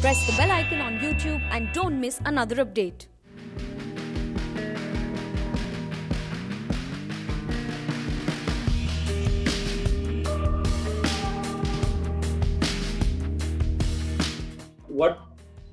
Press the bell icon on YouTube and don't miss another update. what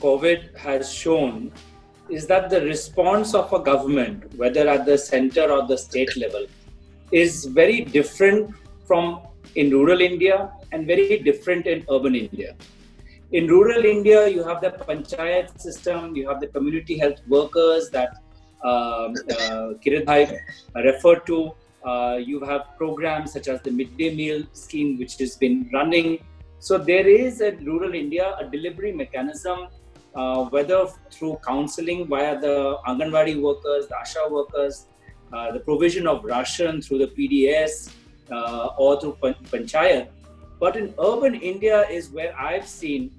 COVID has shown is that the response of a government, whether at the center or the state level, is very different from in rural India and very different in urban India. In rural India, you have the panchayat system, you have the community health workers that um, uh, referred to. Uh, you have programs such as the midday meal scheme, which has been running so there is in rural India a delivery mechanism, uh, whether through counseling via the Anganwadi workers, the ASHA workers, uh, the provision of ration through the PDS uh, or through Panchayat. But in urban India is where I've seen,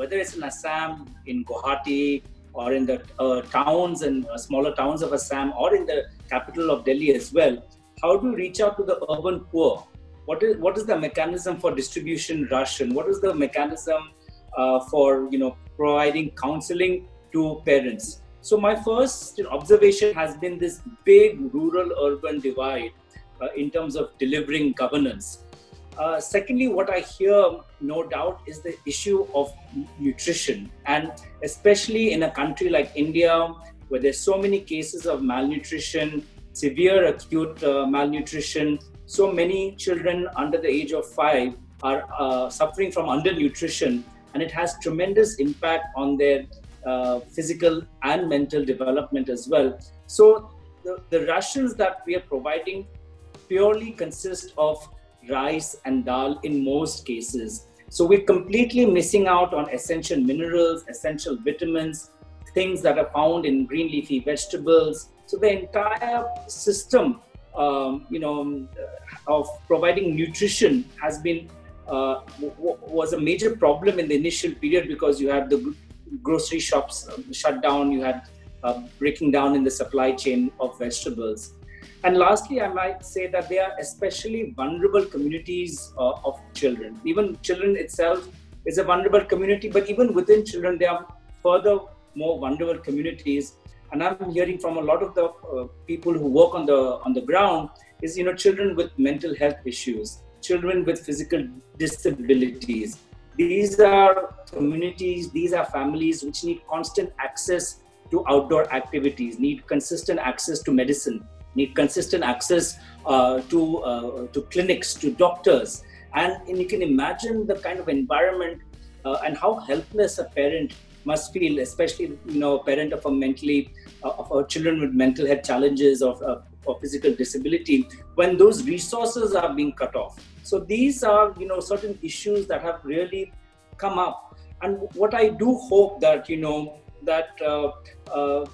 whether it's in Assam, in Guwahati, or in the uh, towns and uh, smaller towns of Assam, or in the capital of Delhi as well, how do you reach out to the urban poor? What is what is the mechanism for distribution ration what is the mechanism uh, for you know providing counseling to parents? So my first observation has been this big rural urban divide uh, in terms of delivering governance uh, secondly what i hear no doubt is the issue of nutrition and especially in a country like india where there's so many cases of malnutrition severe acute uh, malnutrition so many children under the age of five are uh, suffering from undernutrition, and it has tremendous impact on their uh, physical and mental development as well. So the, the rations that we are providing purely consist of rice and dal in most cases. So we're completely missing out on essential minerals, essential vitamins, things that are found in green leafy vegetables. So the entire system um, you know, of providing nutrition has been uh, was a major problem in the initial period because you had the grocery shops um, shut down, you had uh, breaking down in the supply chain of vegetables. And lastly, I might say that they are especially vulnerable communities uh, of children. Even children itself is a vulnerable community, but even within children, there are further more vulnerable communities. And i'm hearing from a lot of the uh, people who work on the on the ground is you know children with mental health issues children with physical disabilities. These are communities these are families which need constant access to outdoor activities need consistent access to medicine need consistent access uh, to uh, to clinics to doctors and, and, you can imagine the kind of environment uh, and how helpless a parent must feel, especially you know, a parent of a mentally uh, of children with mental health challenges or, of, of physical disability, when those resources are being cut off. So these are you know certain issues that have really come up, and what I do hope that you know that uh, uh,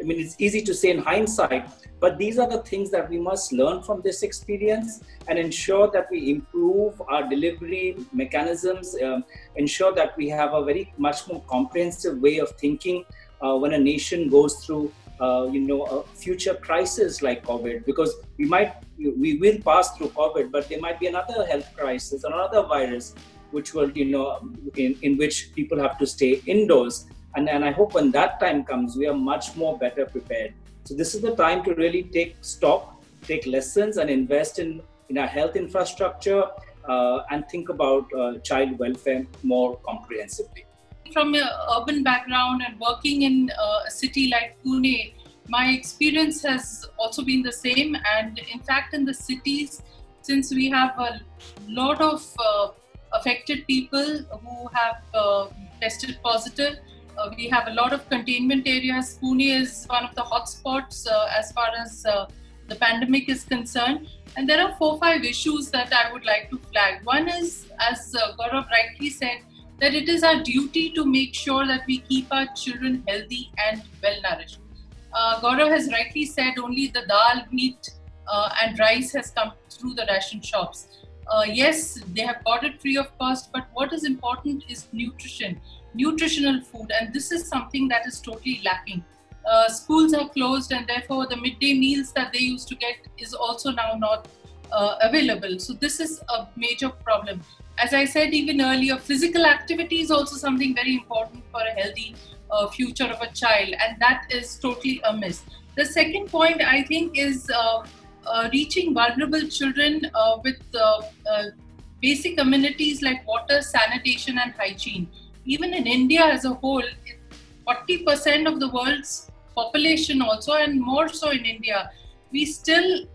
I mean it's easy to say in hindsight, but these are the things that we must learn from this experience and ensure that we improve our delivery mechanisms, um, ensure that we have a very much more comprehensive way of thinking uh, when a nation goes through uh, you know a future crisis like covid because we might we will pass through covid but there might be another health crisis or another virus which will you know in, in which people have to stay indoors and, i hope when that time comes we are much more better prepared so this is the time to really take stock, take lessons, and invest in in our health infrastructure uh, and think about uh, child welfare more comprehensively. From an urban background and working in uh, a city like Pune, my experience has also been the same. And in fact, in the cities, since we have a lot of uh, affected people who have uh, tested positive, uh, we have a lot of containment areas. Pune is one of the hotspots uh, as far as uh, the pandemic is concerned. And there are four, five issues that I would like to flag. One is, as uh, Gaurav rightly said, that it is our duty to make sure that we keep our children healthy and well nourished. Uh, Gaurav has rightly said only the dal, meat, uh, and rice has come through the ration shops. Uh, yes, they have got it free of cost, but what is important is nutrition nutritional food, and this is something that is totally lacking. Uh, schools are closed, and therefore the midday meals that they used to get is also now not uh, available. So this is a major problem. as I said even earlier, physical activity is also something very important for a healthy uh, future of a child, and that is totally a miss. The second point I think is uh, uh, reaching vulnerable children uh, with basic amenities like water, sanitation, and hygiene. Even in India as a whole, 40% of the world's population, also, and more so in India, we still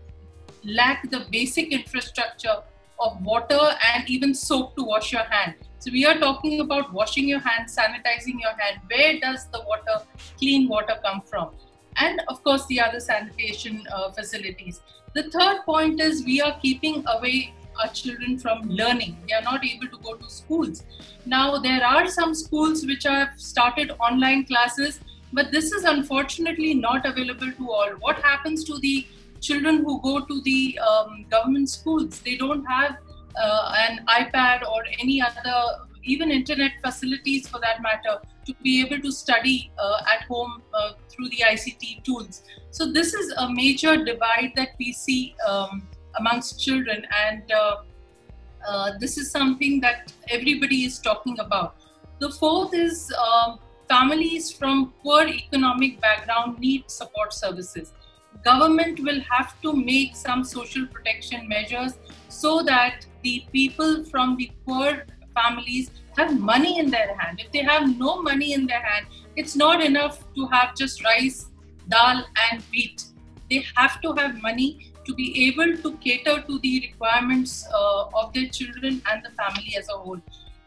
lack the basic infrastructure of water and even soap to wash your hand. So we are talking about washing your hands, sanitizing your hand. Where does the water, clean water, come from? And of course, the other sanitation uh, facilities. The third point is we are keeping away our children from learning. They are not able to go to schools. Now, there are some schools which have started online classes, but this is unfortunately not available to all. What happens to the children who go to the um, government schools? They don't have uh, an iPad or any other, even internet facilities for that matter, to be able to study uh, at home uh, through the ICT tools. So, this is a major divide that we see um, amongst children, and uh, uh, this is something that everybody is talking about. The fourth is um, families from poor economic background need support services. Government will have to make some social protection measures so that the people from the poor families have money in their hand. If they have no money in their hand, it's not enough to have just rice, dal, and wheat. They have to have money to be able to cater to the requirements uh, of their children and the family as a whole.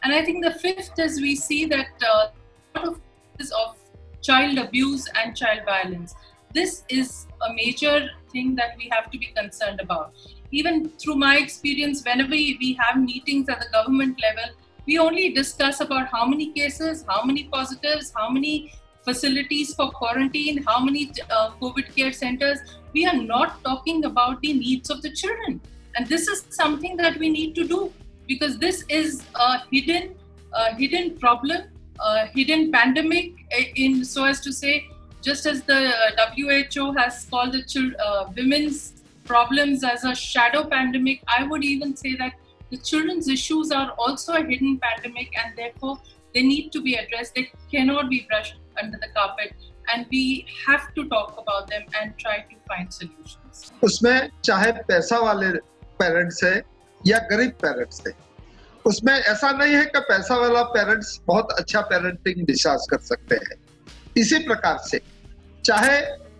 And I think the fifth is we see that uh, of cases of child abuse and child violence. This is a major thing that we have to be concerned about. Even through my experience, whenever we have meetings at the government level, we only discuss about how many cases, how many positives, how many facilities for quarantine, how many uh, COVID care centers. We are not talking about the needs of the children. And this is something that we need to do because this is a hidden, hidden problem, a hidden pandemic eh, in so as to say, just as the WHO has called the children, uh, women's problems as a shadow pandemic, I would even say that the children's issues are also a hidden pandemic and therefore they need to be addressed. They cannot be brushed under the carpet and we have to talk about them and try to find solutions. उसमें चाहे पैसा वाले parents है या गरीब parents है, उसमें ऐसा नहीं है कि पैसा वाला पेरेंट्स बहुत अच्छा पेरेंटिंग डिस्चार्ज कर सकते हैं इसी प्रकार से चाहे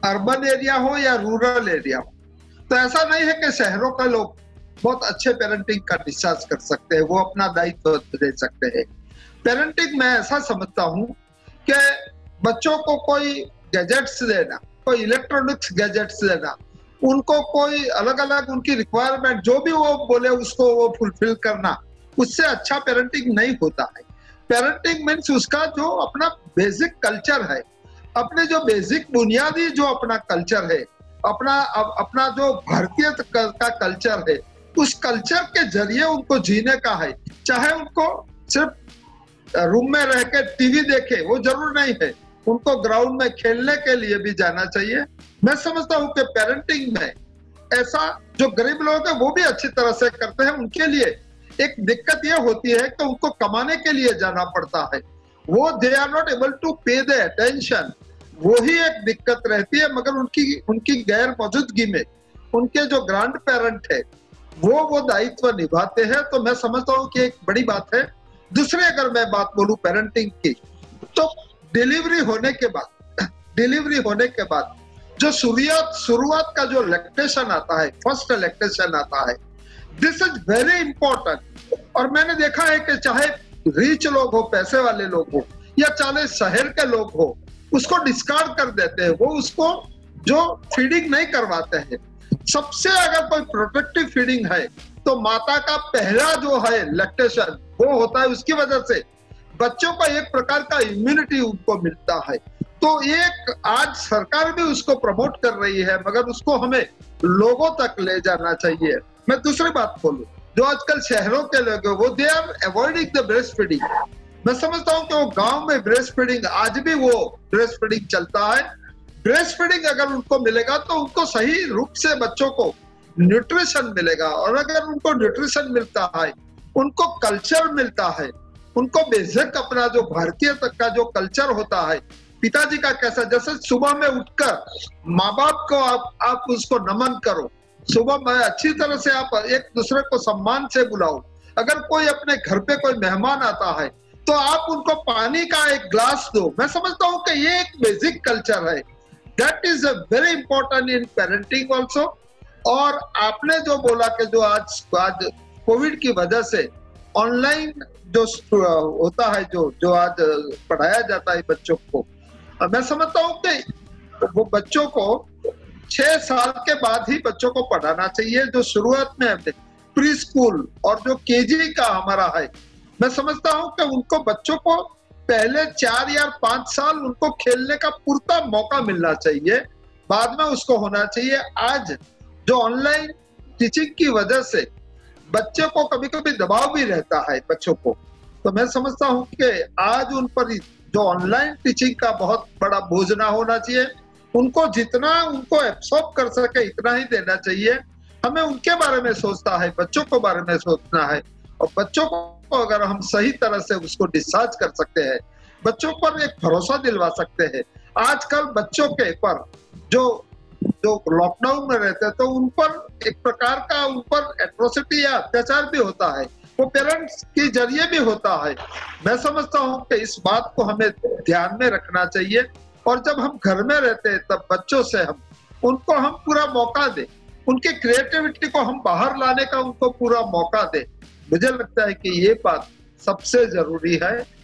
अर्बन एरिया हो या रूरल एरिया हो तो ऐसा नहीं है कि शहरों का लोग बहुत अच्छे पेरेंटिंग का डिस्चार्ज कर सकते हैं, वो अपना दायित्व दे सकते हैं पेरेंटिंग मैं ऐसा समझता हूँ कि बच्चों को कोई गैजेट्स देना, कोई इलेक्ट्रॉनिक्स गैजेट्स देना, उनको कोई अलग अलग उनकी रिक्वायरमेंट जो भी वो बोले उसको वो फुलफिल करना, उससे अच्छा पेरेंटिंग नहीं होता है। पेरेंटिंग मीन्स उसका जो अपना बेसिक कल्चर है, अपने जो बेसिक बुनियादी जो अपना कल्चर है, अपना अपना जो भारतीय का कल्चर है, उस कल्चर के ज़रिए उनको जीने का है, चाहे उनको सिर्फ़ रूम में रह के टीवी देखे, वो ज़रूर नहीं है। उनको ग्राउंड में खेलने के लिए भी जाना चाहिए। मैं समझता हूँ कि पेरेंटिंग में ऐसा जो गरीब लोग हैं, वो भी अच्छी तरह से करते हैं उनके लिए। एक दिक्कत यह होती है कि उनको कमाने के लिए जाना पड़ता है। वो they are not able to pay the attention वो ही एक दिक्कत रहती है, मगर उनकी उनकी गैर मौजूदगी में उनके जो ग्रांड पेरेंट है, वो वो दायित्व निभाते हैं। तो मैं समझता हूँ कि एक बड़ी बात है। दूसरे अगर मैं बात बोलूँ पेरेंटिंग की तो डिलीवरी होने के बाद डिलीवरी होने के बाद जो शुरुआत शुरुआत का जो लैक्टेशन आता है फ़र्स्ट लैक्टेशन आता है दिस इज़ वेरी इंपॉर्टेंट और मैंने देखा है कि चाहे रिच लोग हो, पैसे वाले लोग हो, या चाहे शहर के लोग हो, उसको डिस्कार्ड कर देते हैं, वो उसको जो फीडिंग नहीं करवाते हैं। सबसे अगर कोई प्रोटेक्टिव फीडिंग है तो माता का पहला जो है लैक्टेशन वो होता है उसकी वजह से। बच्चों का एक प्रकार का इम्यूनिटी उनको मिलता है। तो एक आज सरकार भी उसको प्रमोट कर रही है, मगर उसको हमें लोगों तक ले जाना चाहिए। मैं दूसरी बात बोलू, जो आजकल शहरों के लोग वो they are avoiding the breast feeding मैं समझता हूँ कि वो गाँव में ब्रेस्ट फीडिंग आज भी वो ब्रेस्ट फीडिंग चलता है। ब्रेस्ट फीडिंग अगर उनको मिलेगा तो उनको सही रूप से बच्चों को न्यूट्रिशन मिलेगा। और अगर उनको न्यूट्रिशन मिलता है उनको कल्चर मिलता है। उनको बेसिक अपना जो भारतीय तक का जो कल्चर होता है, पिताजी का कैसा, जैसे सुबह में उठकर माँ बाप को आप आप उसको नमन करो। सुबह में अच्छी तरह से आप एक दूसरे को सम्मान से बुलाओ अगर कोई अपने घर पे कोई मेहमान आता है तो आप उनको पानी का एक ग्लास दो। मैं समझता हूँ कि ये एक बेसिक कल्चर है। That is a very important in parenting also और आपने जो बोला कि जो आज आज कोविड की वजह से ऑनलाइन जो होता है, जो जो आज पढ़ाया जाता है बच्चों को। मैं समझता हूँ कि वो बच्चों को छह साल के बाद ही बच्चों को पढ़ाना चाहिए, जो शुरुआत में प्री स्कूल और जो केजी का हमारा है। मैं समझता हूँ कि उनको बच्चों को पहले चार या पाँच साल उनको खेलने का पूर्ता मौका मिलना चाहिए, बाद में उसको होना चाहिए। आज जो ऑनलाइन टीचिंग की वजह से बच्चे को कभी कभी दबाव भी रहता है बच्चों को। तो मैं समझता हूँ कि आज उन पर जो ऑनलाइन टीचिंग का बहुत बड़ा बोझ ना होना चाहिए, उनको जितना उनको एब्सॉर्ब कर सके, इतना ही देना चाहिए। हमें उनके बारे में सोचता है, बच्चों को बारे में सोचना है। और बच्चों को अगर हम सही तरह से उसको डिस्चार्ज कर सकते हैं, बच्चों पर एक भरोसा दिलवा सकते हैं। आजकल बच्चों के पर जो जो लॉकडाउन में रहते हैं तो उन पर एक प्रकार का उन पर एट्रोसिटी या अत्याचार भी होता है। वो पेरेंट्स के ज़रिए भी होता है। मैं समझता हूँ कि इस बात को हमें ध्यान में रखना चाहिए और जब हम घर में रहते हैं, तब बच्चों से हम, उनको हम पूरा मौका दें। उनके क्रिएटिविटी को हम बाहर लाने का उनको पूरा मौका दें। मुझे लगता है कि ये बात सबसे ज़रूरी है।